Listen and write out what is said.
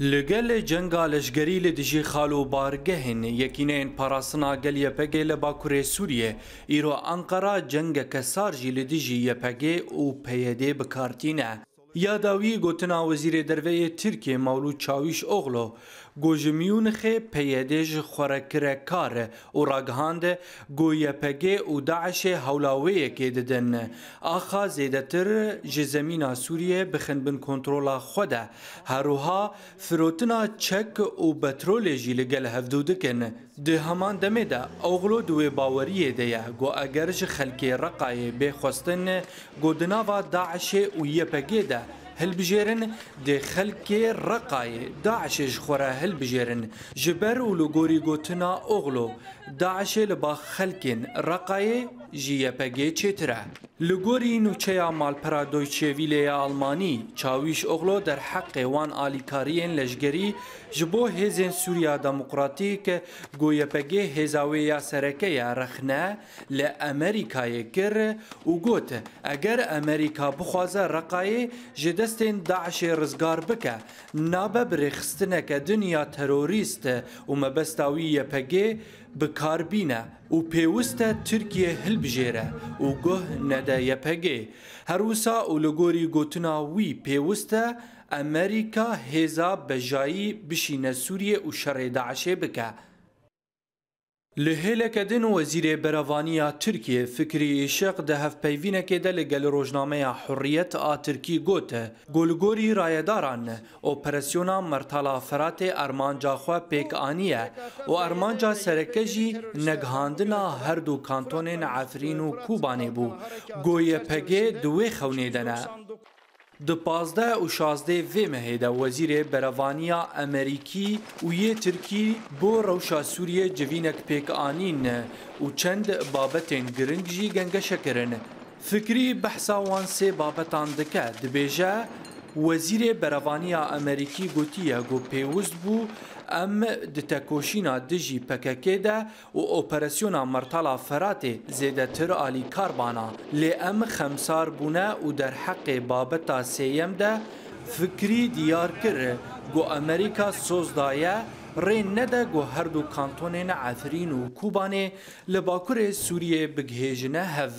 Li gelê cenga leşgerî li dijî xal û bargehên Yekîneyên Parastina Gel-YPG'ê li Bakurê Sûriyê, îro Enqera cengeke sar jî li dijî YPG'ê û PYD'ê bi kar tîne. Ya dawî gotina Wezîrê Derve yê Tirkiyê Mewlût Çawîşoglu, Ku ji Mûnixê PYD ji xwe re kire kar û ragihande ku YPG û DAIŞ'ê hewla wê yekê didin. Axa zêdetir ji zemîna Sûriyê bixin bin kontrola xwe de. Herwiha firotina çek û petrolê jî li gel hevdû dikin. Di heman demê de Oglu di wê baweriyê de ye ku eger ji xelkê Reqayê bê xwestin ku di nava DAIŞ'ê û YPG'ê de hilbijêrin, dê xelkê Reqayê DAIŞ'ê ji xwe re hilbijêrin. Ji ber û li gorî gotina Oglu, DAIŞ'ê li ba xelkên Reqayê ji YPG'ê çêtir e. Li gorî nûçeya malpera Deutsche Wîleyê Almanî, Çawîş Oglu derheqê wan alîkariyên leşgerî, Ji bo hêzên Sûriya Demokratîk ku YPG hêza wê ya sereke ye rexne li Amerîkayê kir û got, Eger Amerîka bixwaze Reqayê ji destên DAIŞ'ê rizgar bike, nabe bi rêxistineke din ya terorîst û mebesta wî YPG bi kar bîne û pêwist e Tirkiye hilbijêre û guh nede YPG'ê. Her wisa û li gorî gotina wî pêwist e Amerîka hêza bejayî bişîne Sûriyê û şerê DAIŞ'ê bike. Li hêleke din Wezîrê Berevanî ya Tirkiyê Fikrî Îşiq di hevpeyvînekê de li gel rojnameya Hurriyet a Tirkî got, Ku li gorî rayedaran ne, operasyona Mertala Feratê armanca xwe pêk aniye û armanca sereke jî negihandina her du kantonên Efrîn û Kûbanê bû, ku YPG'ê di wê xewnê de ne. Di pazdeh û şazdeh vê mehê de wezîrê berevaniya Emerîkî û yê Tirkî bo rewşa Sûriyê civînek pêk anîn û çend babetên giring jî gengeşe kirin. Fikrî behsa wan sê babetan dike, dibêje, Wezîrê berevaniya Emerîkî gotiye ku pêwist bû em di tekoşîna dijî PKK'ê de û operasyona Mirtala Feratê zêdetir alîkar bana. Lê em xemsar bûne û derheqê babeta sêyem de Fikrî diyar kir ku Amerîka soz daye rê nede ku her du kantonên Efrîn û Kobanê li bakurê Sûriyê bigihêjine hev.